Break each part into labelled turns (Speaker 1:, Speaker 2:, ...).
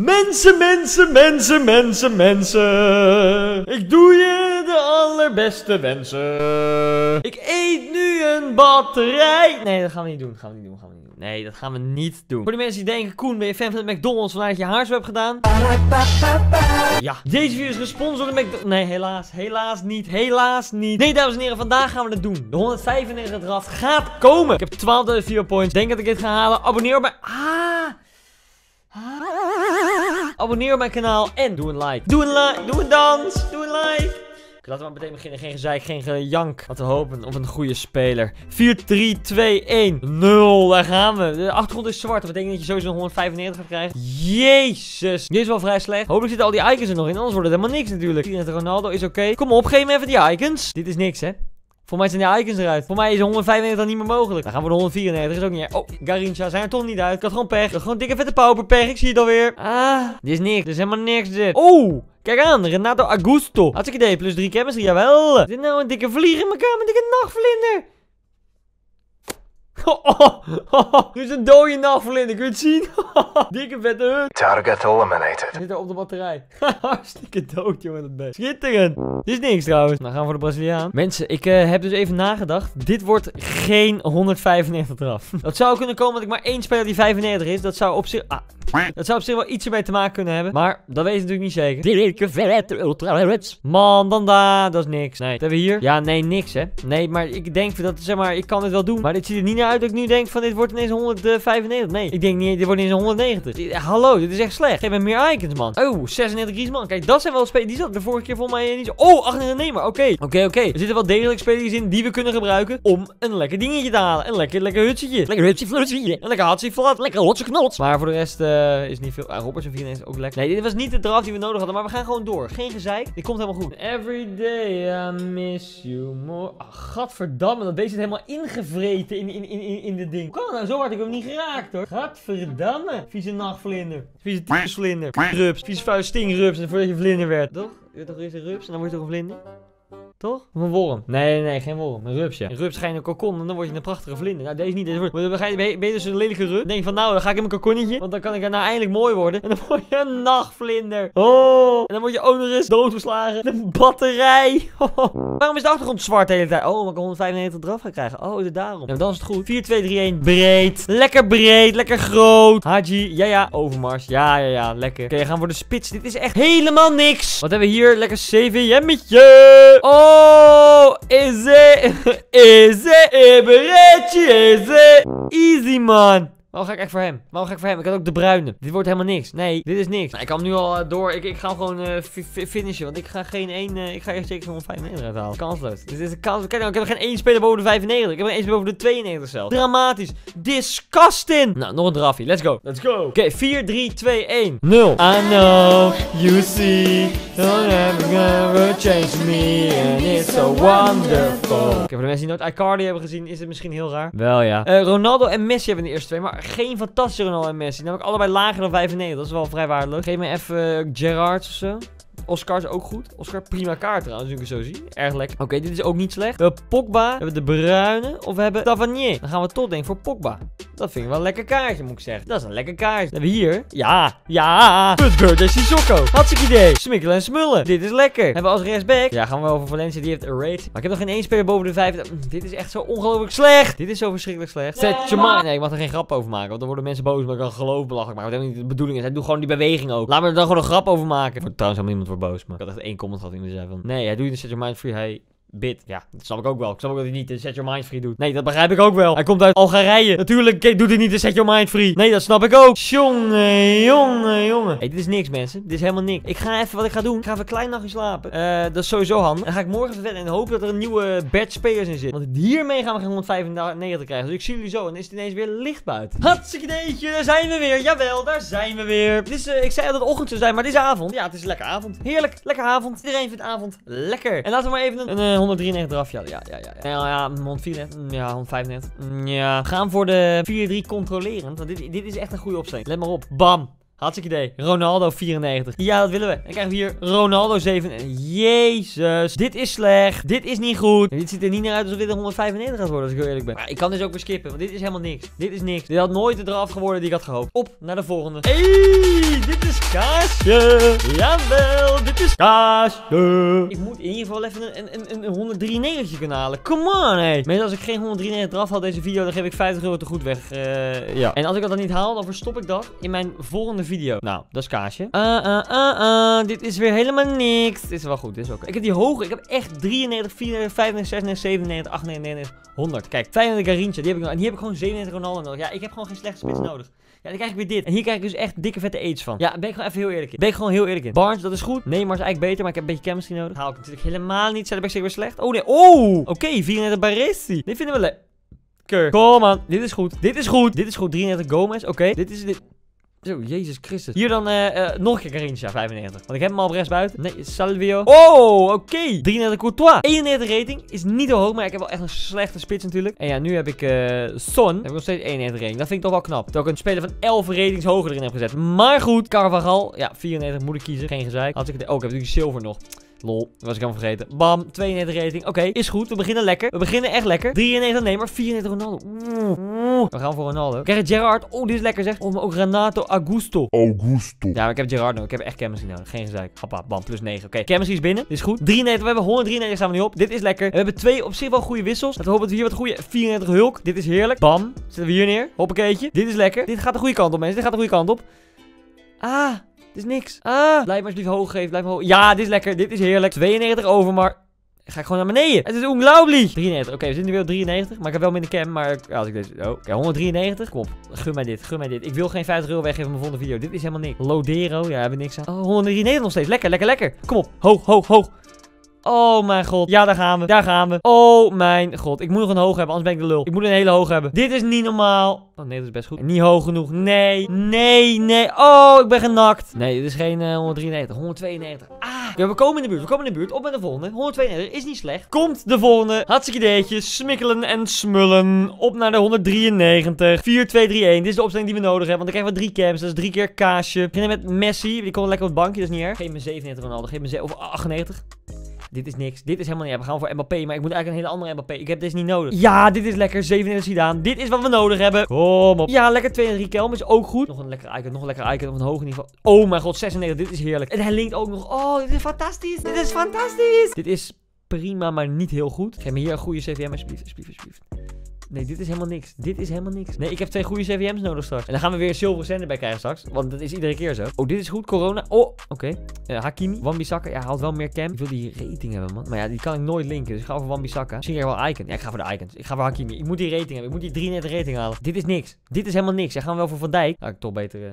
Speaker 1: Mensen, mensen, mensen, mensen, mensen. Ik doe je de allerbeste wensen. Ik eet nu een batterij. Nee, dat gaan we niet doen. Gaan we niet doen. Gaan we niet doen. Nee, dat gaan we niet doen. Voor de mensen die denken, Koen, ben je fan van de McDonald's vanuit je haar hebt gedaan? Ja, deze video is gesponsord door de McDonald's. Nee, helaas. Helaas niet. Helaas niet. Nee, dames en heren, vandaag gaan we het doen. De 195 eraf gaat komen. Ik heb 12.000 video points. Denk dat ik dit ga halen. Abonneer op mijn... Ah... Abonneer op mijn kanaal en doe een like. Doe een like, doe een dans, doe een like. Laten we maar meteen beginnen. Geen gezeik, geen gejank. Laten we hopen op een goede speler. 4, 3, 2, 1, 0. Daar gaan we. De achtergrond is zwart. Dat betekent dat je sowieso een 195 gaat krijgen. Jezus. Dit is wel vrij slecht. Hopelijk zitten al die icons er nog in. Anders wordt het helemaal niks natuurlijk. Ronaldo is oké. Kom op, geef me even die icons. Dit is niks, hè. Voor mij zijn die icons eruit. Voor mij is 195 dan niet meer mogelijk. Dan gaan we de 194. Is ook niet. Oh, Garincha zijn er toch niet uit. Ik had gewoon pech. Gewoon dikke vette pauperpech. Ik zie het alweer. Ah, dit is niks. Dit is helemaal niks dit. Oh, kijk aan. Renato Augusto. Hartstikke idee. Plus 3 chemistry. Jawel. Is dit nou een dikke vlieg in elkaar? Een dikke nachtvlinder. Oh, oh, oh, er is een dode nachtvlinder. Kun je het zien? dikke vette hut.
Speaker 2: Target eliminated.
Speaker 1: Zit er op de batterij. Hartstikke dood, jongen, dat best. Schitterend. Dit is niks trouwens. Dan gaan we voor de Braziliaan. Mensen, ik uh, heb dus even nagedacht. Dit wordt geen 195 eraf. Dat zou kunnen komen dat ik maar één speler die 95 is. Dat zou op zich... Ah. Dat zou op zich wel iets ermee te maken kunnen hebben. Maar dat weet je natuurlijk niet zeker. Dikke vette ultra Man, dan daar. Dat is niks. Nee. Wat hebben we hier? Ja, nee, niks hè. Nee, maar ik denk dat, zeg maar, ik kan het wel doen. Maar dit ziet er niet naar uit dat ik nu denk van dit wordt ineens 195. Nee, ik denk niet, dit wordt ineens 190. Hallo, dit is echt slecht. Geef me meer icons, man. Oh, 36 Griezmann. Kijk, dat zijn wel spelers. Die zat de vorige keer volgens mij niet zo. Oh, 98 maar. Oké, oké, oké. Er zitten wel degelijk spelers in die we kunnen gebruiken om een lekker dingetje te halen. Een lekker, lekker hutsetje. Lekker flutsje. Een lekker hatsje, flat. Lekker hotse knots. Maar voor de rest uh, is niet veel. Ah, Robertson 94 is ook lekker. Nee, dit was niet de draft die we nodig hadden. Maar we gaan gewoon door. Geen gezeik. Dit komt helemaal goed. Every day I miss you more. Ah, gadverdamme. Dat deze zit helemaal ingevreten in, in, in, in, in de ding. Hoe kan nou? Zo hard ik hem niet geraakt hoor. Gadverdamme. Vieze nachtvlinder. Vieze vlinder. Rups. Vieze vuist stingrups. En voordat je vlinder werd. Toch? Je toch eerst een rups en dan word je toch een vlinder? Toch? Of een worm? Nee, nee, nee, geen worm. Een rupsje. Een rups ga je in een kokon en dan word je een prachtige vlinder. Nou, deze niet. Deze wordt... Ben je, ben je dus een lelijke rup? denk van, nou, dan ga ik in mijn kokonnetje. Want dan kan ik er nou eindelijk mooi worden. En dan word je een nachtvlinder. Oh. En dan word je ook nog eens doodgeslagen. Een batterij. Oh. Waarom is de achtergrond zwart de hele tijd? Oh, omdat ik 195 eraf ga krijgen. Oh, is het daarom? Ja, dan is het goed. 4, 2, 3, 1. Breed. Lekker breed. Lekker groot. Haji. Ja, ja. Overmars. Ja, ja, ja. Lekker. Oké, okay, gaan voor de spits. Dit is echt helemaal niks. Wat hebben we hier? Lekker CVM'tje. Oh. Is it? Is it? Is it? Easy, man. Waarom ga ik echt voor hem? Waarom ga ik voor hem? Ik had ook de bruine. Dit wordt helemaal niks. Nee, dit is niks. Nou, ik kan nu al uh, door. Ik, ik ga gewoon uh, finishen. Want ik ga geen één. Uh, ik ga eerst zeker zo'n 95 uithalen. Kansloos. Dit is een kans. Kijk nou, ik heb geen één speler boven de 95. Ik heb er één speler boven de 92 zelf. Dramatisch. Disgusting. Nou, nog een drafje. Let's go. Let's go. Oké, okay, 4, 3, 2, 1, 0. I know you see. Don't ever change me. And it's so wonderful. Oké, okay, voor de mensen die nooit Icardi hebben gezien, is het misschien heel raar. Wel ja. Ronaldo en Messi hebben de eerste twee. Maar geen fantastische Ronaldo en Messi. Namelijk allebei lager dan 95. Dat is wel vrij waardeloos. Geef me even uh, Gerrard of zo. Oscar is ook goed. Oscar prima kaart trouwens, als ik het zo zie. Erg lekker. Oké, dit is ook niet slecht. We hebben Pogba, we hebben de Bruine of we hebben Tavernier. Dan gaan we tot denk voor Pogba. Dat vind ik wel een lekker kaartje, moet ik zeggen. Dat is een lekker kaartje. Dan hebben we hier, ja, ja, Birthday Sissoko. Hartstikke idee. Smikkelen en smullen. Dit is lekker. Hebben we als rechtsback. Ja, gaan we over Valencia, die heeft een rate. Maar ik heb nog geen één speler boven de 5. Dit is echt zo ongelooflijk slecht. Dit is zo verschrikkelijk slecht. Zet je mind. Nee, ik mag er geen grap over maken, want dan worden mensen boos omdat ik een geloof belachelijk maak. Wat helemaal niet de bedoeling is. Hij doet gewoon die beweging ook. Laat me er dan gewoon een grap over maken. Trouwens helemaal niemand voor boos, maar ik had echt één comment gehad iemand zei van... Nee, hij doet de set your mind free. Hij bid. Ja, dat snap ik ook wel. Ik snap ook dat hij niet de Set Your Mind Free doet. Nee, dat begrijp ik ook wel. Hij komt uit Algerije. Natuurlijk doet hij niet de Set Your Mind Free. Nee, dat snap ik ook. Jongen, jongen, jongen. Hey, dit is niks, mensen. Dit is helemaal niks. Ik ga even, wat ik ga doen, ik ga even een klein nachtje slapen. Uh, dat is sowieso handig. Dan ga ik morgen verder en hoop dat er een nieuwe batch spelers in zit. Want hiermee gaan we geen 195 krijgen. Dus ik zie jullie zo. En dan is het ineens weer licht buiten. Hartstikke ideetje. Daar zijn we weer. Jawel, daar zijn we weer. Het is, uh, ik zei dat het ochtend zou zijn, maar het is avond. Ja, het is lekker avond. Heerlijk, lekker avond. Iedereen vindt avond lekker. En laten we maar even een, uh, 193 eraf ja, ja, ja, ja. Ja, ja 194, ja, 195. Ja, gaan voor de 4-3 controlerend. Want dit, dit is echt een goede opstelling. Let maar op. Bam. Hartstikke idee. Ronaldo 94. Ja, dat willen we. Dan krijgen we hier Ronaldo 7. Jezus. Dit is slecht. Dit is niet goed. Dit ziet er niet naar uit alsof dit een 195 gaat worden, als ik heel eerlijk ben. Maar ik kan dus ook weer skippen, want dit is helemaal niks. Dit is niks. Dit had nooit de draf geworden die ik had gehoopt. Op naar de volgende. Hey, dit is Kaasje. Jawel, dit is Kaasje. Ik moet in ieder geval even een, een, een, een 193 kunnen halen. Come on, hé. Meestal als ik geen 193 draf had deze video, dan geef ik 50 euro te goed weg. Uh, ja. En als ik dat dan niet haal, dan verstop ik dat in mijn volgende video. Nou, dat is Kaasje. Uh, uh, uh, uh. Dit is weer helemaal niks. Dit is wel goed, dit is ook. Ik heb die hoge. Ik heb echt 93, 94, 95, 96, 97, 98, 99, 100. Kijk, 95 Garincha, die heb ik nog. En hier heb ik gewoon 97 Ronaldo nodig. Ja, ik heb gewoon geen slechte spits nodig. Ja, dan krijg ik weer dit. En hier krijg ik dus echt dikke vette aids van. Ja, ben ik gewoon even heel eerlijk in. Ben ik gewoon heel eerlijk in. Barnes, dat is goed. Neymar is eigenlijk beter, maar ik heb een beetje chemistry nodig. Haal ik natuurlijk helemaal niet. Zijn de zeker weer slecht? Oh nee. Oh! Oké, okay, 34 Baresi. Dit vinden we lekker. Kom aan. Dit is goed. Dit is goed. Dit is goed. 33 Gomez. Oké. Dit is dit. Zo, Jezus Christus. Hier dan uh, uh, nog een keer Carinthia, 95. Want ik heb hem al op rechts buiten. Nee, Salvio. Oh, oké. Okay. 33 Courtois. 91 rating. Is niet te hoog, maar ik heb wel echt een slechte spits natuurlijk. En ja, nu heb ik uh, Son. Heb ik nog steeds 91 rating. Dat vind ik toch wel knap. Dat ik een speler van 11 ratings hoger erin heb gezet. Maar goed. Carvajal. Ja, 94 moet ik kiezen. Geen gezeik. Had ik Oh, ik heb natuurlijk zilver nog. Lol, dat was ik al vergeten. Bam, 92 rating. Oké, is goed. We beginnen lekker. We beginnen echt lekker. 93 nee, maar 34 Ronaldo. We gaan voor Ronaldo. Krijg Gerard. Oh, dit is lekker zeg. Oh, maar ook Renato Augusto.
Speaker 2: Augusto.
Speaker 1: Ja, maar ik heb Gerard nodig. Ik heb echt chemistry nodig. Geen gezeik. Hoppa, bam, plus 9. Oké, chemistry is binnen. Dit is goed. 93, we hebben 193 staan we nu op. Dit is lekker. We hebben twee op zich wel goede wissels. Laten we hopen dat we hier wat goede 34 Hulk. Dit is heerlijk. Bam. Zetten we hier neer. Hoppakeetje. Dit is lekker. Dit gaat de goede kant op, mensen. Dit gaat de goede kant op. Ah, is niks. Ah, blijf maar alsjeblieft hoog geven. Blijf maar hoog. Ja, dit is lekker. Dit is heerlijk. 92 over, maar... Ga ik gewoon naar beneden. Het is ongelooflijk. 93. Oké, we zitten nu weer op 93. Maar ik heb wel minder cam. Maar ja, als ik deze... Oh, oké, 193. Kom op. Gun mij dit. Gun mij dit. Ik wil geen 50 euro weggeven mijn volgende video. Dit is helemaal niks. Lodero. Ja, hebben niks aan. Oh, 193 nog steeds. Lekker, lekker, lekker. Kom op. Hoog, hoog, hoog. Oh mijn god. Ja, daar gaan we. Daar gaan we. Oh mijn god. Ik moet nog een hoog hebben, anders ben ik de lul. Ik moet een hele hoog hebben. Dit is niet normaal. Oh nee, dat is best goed. niet hoog genoeg. Nee. Nee, nee. Oh, ik ben genakt. Nee, dit is geen uh, 193. 192. Ah. We komen in de buurt. We komen in de buurt. Op met de volgende. 192 is niet slecht. Komt de volgende. Hartstikke ideetje. Smikkelen en smullen. Op naar de 193. 4, 2, 3, 1. Dit is de opstelling die we nodig hebben. Want dan krijgen we drie camps. Dat is drie keer kaasje. Beginnen met Messi. Die komt lekker op het bankje. Dat is niet erg. Geef me 97 Ronaldo. Geef me 7, of 98. Dit is niks. Dit is helemaal niet. We gaan voor Mbappé. Maar ik moet eigenlijk een hele andere Mbappé. Ik heb deze niet nodig. Ja, dit is lekker. 37 Zidane. Dit is wat we nodig hebben. Kom op. Ja, lekker 32 Kelm is ook goed. Nog een lekker icon. Nog een lekker icon. Op een hoog niveau. Oh mijn god. 96. Dit is heerlijk. En hij linkt ook nog. Oh, dit is fantastisch. Dit is fantastisch. Dit is prima, maar niet heel goed. Geef me hier een goede CVM alsjeblieft. Alsjeblieft, alsjeblieft. Nee, dit is helemaal niks. Dit is helemaal niks. Nee, ik heb twee goede CVM's nodig straks. En dan gaan we weer zilveren zender bij krijgen straks. Want dat is iedere keer zo. Oh, dit is goed. Corona. Oh, oké. Okay. Uh, Hakimi. Wan-Bissaka. Ja, haalt wel meer cam. Ik wil die rating hebben, man. Maar ja, die kan ik nooit linken. Dus ik ga voor Wan-Bissaka. Misschien wel icon. Ja, ik ga voor de icons. Ik ga voor Hakimi. Ik moet die rating hebben. Ik moet die 33 rating halen. Dit is niks. Dit is helemaal niks. Ja, gaan we wel voor Van Dijk. Nou, ik toch beter... Uh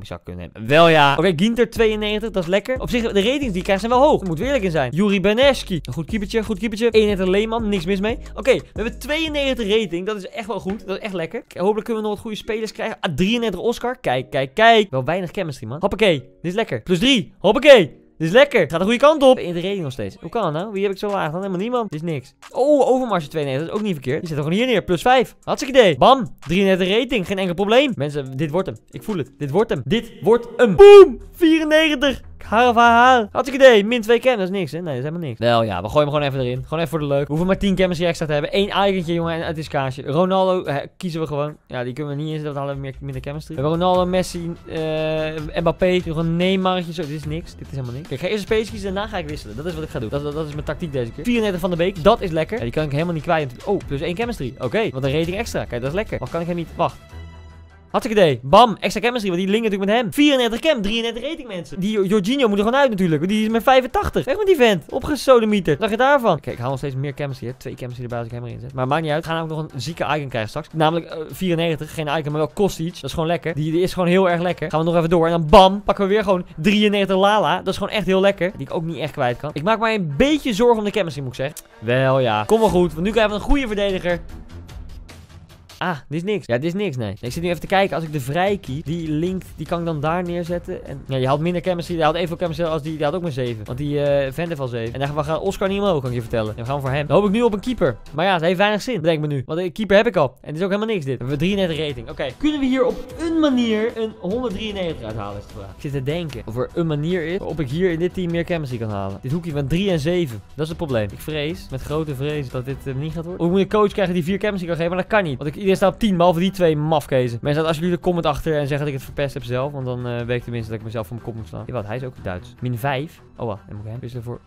Speaker 1: zou kunnen hebben. Wel ja. Oké, Ginter 92, dat is lekker. Op zich, de ratings die ik krijg zijn wel hoog. Moet eerlijk in zijn. Juri Beneski. Een goed keepertje, goed keepertje. 31 Leeman, niks mis mee. Oké, we hebben 92 rating. Dat is echt wel goed. Dat is echt lekker. hopelijk kunnen we nog wat goede spelers krijgen. Ah, 33 Oscar. Kijk, kijk, kijk. Wel weinig chemistry, man. Hoppakee. Dit is lekker. Plus 3. Hoppakee. Dit is lekker. Gaat de goede kant op. In de rating nog steeds. Hoe kan dat nou? Wie heb ik zo laag dan? Helemaal niemand. Dit is niks. Oh, overmarsje 92. Dat is ook niet verkeerd. Die zit er gewoon hier neer. Plus 5. Hartstikke idee. Bam. 33 rating. Geen enkel probleem. Mensen, dit wordt hem. Ik voel het. Dit wordt hem. Dit wordt hem. Boom. 94. Harvahaal. Had ik idee. Min 2 cam. Dat is niks, hè? Nee, dat is helemaal niks. Wel ja, we gooien hem gewoon even erin. Gewoon even voor de leuk. We hoeven maar 10 cameras extra te hebben. Eén icoontje, jongen. En het is kaasje. Ronaldo eh, kiezen we gewoon. Ja, die kunnen we niet inzetten. Dan halen we meer, minder chemistry. We hebben Ronaldo, Messi, uh, Mbappé. Nog een Neymartje. Zo, dit is niks. Dit is helemaal niks. Kijk, ik ga eerst een space kiezen. Daarna ga ik wisselen. Dat is wat ik ga doen. Dat, dat, is mijn tactiek deze keer. 34 van de Beek. Dat is lekker. Ja, die kan ik helemaal niet kwijt. Oh, plus 1 chemistry. Oké, okay, wat een rating extra. Kijk, dat is lekker. Wacht, kan ik hem niet... Wacht. Hartstikke idee. Bam. Extra chemistry, want die linkt natuurlijk met hem. 34 cam, 33 rating mensen. Die Jorginho moet er gewoon uit natuurlijk. Die is met 85. Weg met die vent. Opgesodemieter. Zag je daarvan? Kijk, ik haal nog steeds meer chemistry. Hè. Twee chemistry erbij als ik hem erin zet. Maar maakt niet uit. We gaan ook nog een zieke icon krijgen straks. Namelijk uh, 94. Geen icon, maar wel Kostic. Dat is gewoon lekker. Die, is gewoon heel erg lekker. Gaan we nog even door. En dan bam. Pakken we weer gewoon 93 Lala. Dat is gewoon echt heel lekker. Die ik ook niet echt kwijt kan. Ik maak maar een beetje zorgen om de chemistry, moet ik zeggen. Wel ja. Kom wel goed. Want nu krijgen we een goede verdediger. Ah, dit is niks. Ja, dit is niks, nee. Ik zit nu even te kijken. Als ik de vrij kies, die link, die kan ik dan daar neerzetten. En ja, je had minder chemistry. Je had evenveel chemistry als die. Die had ook maar 7. Want die eh vent heeft al 7. En dan gaan Oscar niet omhoog, kan ik je vertellen. En we gaan voor hem. Dan hoop ik nu op een keeper. Maar ja, het heeft weinig zin. Denk me nu. Want een keeper heb ik al. En het is ook helemaal niks dit. We hebben 33 rating. Oké. Kunnen we hier op een manier een 193 uithalen, is de vraag. Ik zit te denken of er een manier is waarop ik hier in dit team meer chemistry kan halen. Dit hoekje van 3 en 7. Dat is het probleem. Ik vrees, met grote vrees, dat dit eh, niet gaat worden. Of ik moet een coach krijgen die 4 chemistry kan geven, maar dat kan niet. Want ik, iedereen staat op 10, behalve die twee mafkezen. Mensen, alsjeblieft een comment achter en zeggen dat ik het verpest heb zelf. Want dan eh weet ik tenminste dat ik mezelf voor mijn kop moet slaan. Wat, hij is ook Duits. Min 5. Oh, wacht. Dan moet ik hem wisselen voor...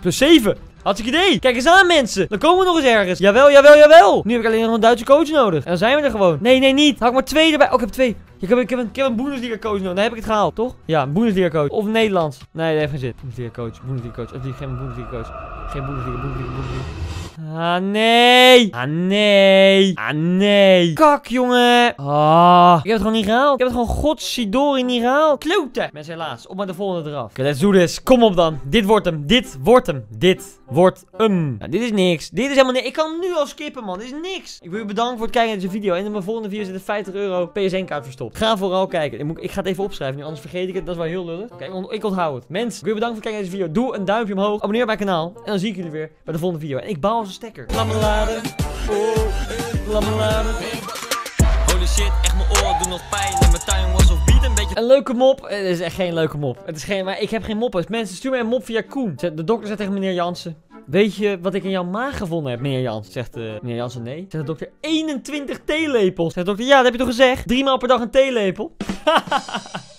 Speaker 1: Plus 7! Hartstikke idee! Kijk eens aan, mensen! Dan komen we nog eens ergens. Jawel, jawel, jawel! Nu heb ik alleen nog een Duitse coach nodig. En dan zijn we er gewoon. Nee, nee, niet. Ik maar twee erbij. Oh, ik heb twee. Ik heb, ik heb een, ik een Bundesliga coach nodig. Dan heb ik het gehaald, toch? Ja, een Bundesliga coach. Of Nederlands. Nee, dat heeft geen zin. Bundesliga coach, Bundesliga coach. Of die, geen Bundesliga coach. Geen Bundesliga, Bundesliga, Bundesliga. Ah, nee. Ah, nee. Ah, nee. Kak, jongen. Ah. Ik heb het gewoon niet gehaald. Ik heb het gewoon godsidori niet gehaald. Kloten. Mensen, helaas. Op maar de volgende eraf. Oké, let's do this. Kom op dan. Dit wordt hem. Dit wordt hem. Dit wordt hem. Nou, dit is niks. Dit is helemaal niks. Ik kan nu al skippen, man. Dit is niks. Ik wil je bedanken voor het kijken naar deze video. En in mijn volgende video zit een 50 euro PSN-kaart verstopt. Ga vooral kijken. Ik, moet, ik ga het even opschrijven nu, anders vergeet ik het. Dat is wel heel lullig. Oké, ik onthoud het. Mensen, ik wil je bedanken voor het kijken naar deze video. Doe een duimpje omhoog. Abonneer op mijn kanaal. En dan zie ik jullie weer bij de volgende video. En ik baal stekker. Oh.
Speaker 2: Holy shit, echt mijn oren doen nog pijn En mijn tuin was of beat een beetje
Speaker 1: Een leuke mop. Het is echt geen leuke mop. Het is geen, maar ik heb geen moppen. Mensen, stuur mij een mop via Koen. De dokter zegt tegen meneer Jansen. Weet je wat ik in jouw maag gevonden heb, meneer Jansen? Zegt eh, meneer Jansen nee. Zegt de dokter 21 theelepels. Zegt de dokter ja, dat heb je toch gezegd? Drie maal per dag een theelepel.